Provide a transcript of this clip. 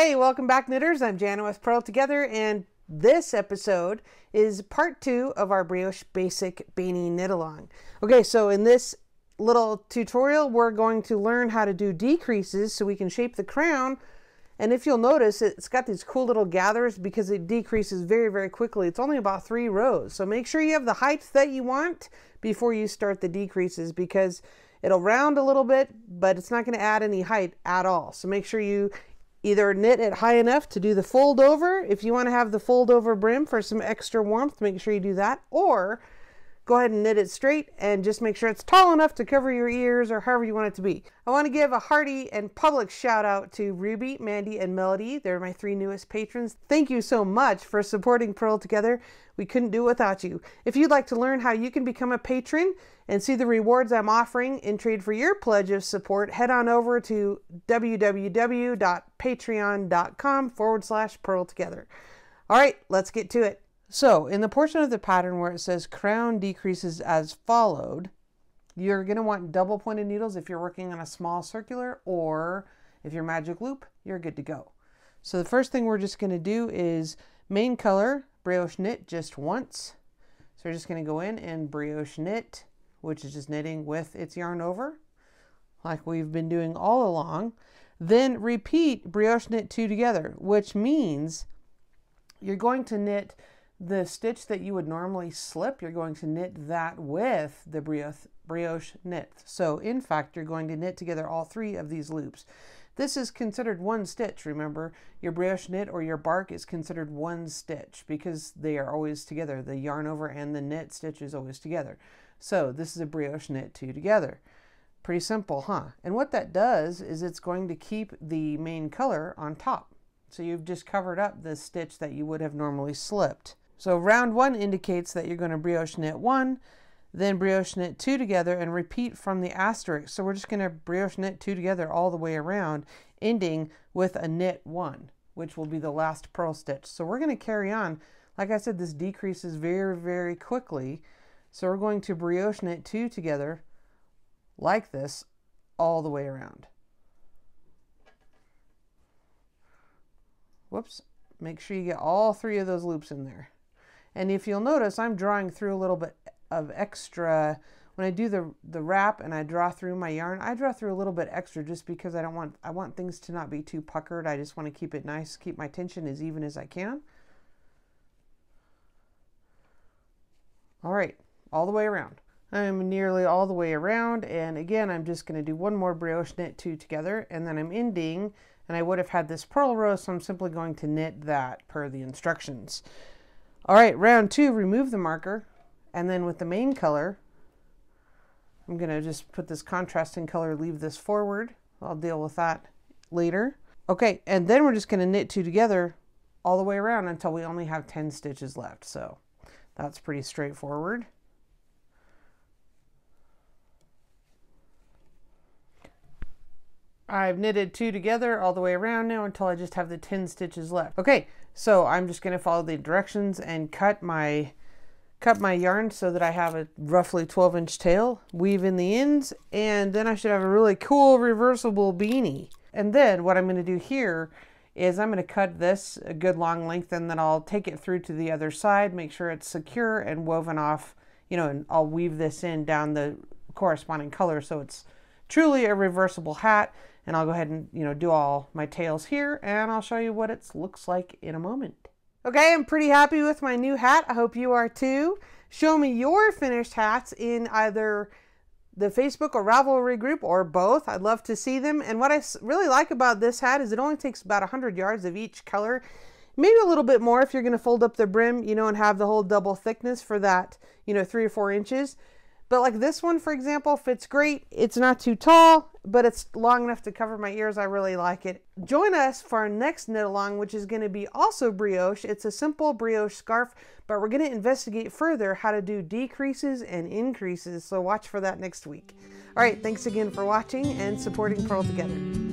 welcome back, knitters. I'm Jana with Purl Together, and this episode is part two of our brioche basic beanie knit along. Okay, so in this little tutorial, we're going to learn how to do decreases so we can shape the crown. And if you'll notice, it's got these cool little gathers because it decreases very, very quickly. It's only about three rows. So make sure you have the height that you want before you start the decreases because it'll round a little bit, but it's not going to add any height at all. So make sure you Either knit it high enough to do the fold over. If you want to have the fold over brim for some extra warmth, make sure you do that. Or go ahead and knit it straight and just make sure it's tall enough to cover your ears or however you want it to be. I want to give a hearty and public shout out to Ruby, Mandy, and Melody. They're my three newest patrons. Thank you so much for supporting Purl Together. We couldn't do without you. If you'd like to learn how you can become a patron and see the rewards I'm offering in trade for your pledge of support, head on over to www.patreon.com forward slash Purl Together. All right, let's get to it. So in the portion of the pattern where it says crown decreases as followed, you're going to want double pointed needles if you're working on a small circular or if you're magic loop, you're good to go. So the first thing we're just going to do is main color brioche knit just once. So we're just going to go in and brioche knit, which is just knitting with its yarn over, like we've been doing all along. Then repeat brioche knit two together, which means you're going to knit the stitch that you would normally slip, you're going to knit that with the brioche, knit. So in fact, you're going to knit together all three of these loops. This is considered one stitch, remember? Your brioche knit or your bark is considered one stitch because they are always together. The yarn over and the knit stitch is always together. So this is a brioche knit two together. Pretty simple, huh? And what that does is it's going to keep the main color on top. So you've just covered up the stitch that you would have normally slipped. So round one indicates that you're going to brioche knit one, then brioche knit two together and repeat from the asterisk. So we're just going to brioche knit two together all the way around, ending with a knit one, which will be the last purl stitch. So we're going to carry on. Like I said, this decreases very, very quickly. So we're going to brioche knit two together like this all the way around. Whoops. Make sure you get all three of those loops in there. And if you'll notice, I'm drawing through a little bit of extra. When I do the the wrap and I draw through my yarn I draw through a little bit extra just because I don't want I want things to not be too puckered. I just want to keep it nice keep my tension as even as I can. All right all the way around. I'm nearly all the way around and again I'm just going to do one more brioche knit two together and then I'm ending and I would have had this purl row so I'm simply going to knit that per the instructions all right round two remove the marker and then with the main color, I'm going to just put this contrasting color, leave this forward. I'll deal with that later. Okay, and then we're just going to knit two together all the way around until we only have 10 stitches left. So that's pretty straightforward. I've knitted two together all the way around now until I just have the 10 stitches left. Okay, so I'm just going to follow the directions and cut my cut my yarn so that I have a roughly 12 inch tail, weave in the ends, and then I should have a really cool reversible beanie. And then what I'm going to do here is I'm going to cut this a good long length and then I'll take it through to the other side, make sure it's secure and woven off, you know, and I'll weave this in down the corresponding color so it's truly a reversible hat. And I'll go ahead and, you know, do all my tails here and I'll show you what it looks like in a moment. Okay, I'm pretty happy with my new hat. I hope you are too. Show me your finished hats in either the Facebook or Ravelry group or both. I'd love to see them. And what I really like about this hat is it only takes about 100 yards of each color. Maybe a little bit more if you're going to fold up the brim, you know, and have the whole double thickness for that, you know, three or four inches. But like this one, for example, fits great. It's not too tall, but it's long enough to cover my ears. I really like it. Join us for our next knit along, which is going to be also brioche. It's a simple brioche scarf, but we're going to investigate further how to do decreases and increases. So watch for that next week. All right, thanks again for watching and supporting Purl Together.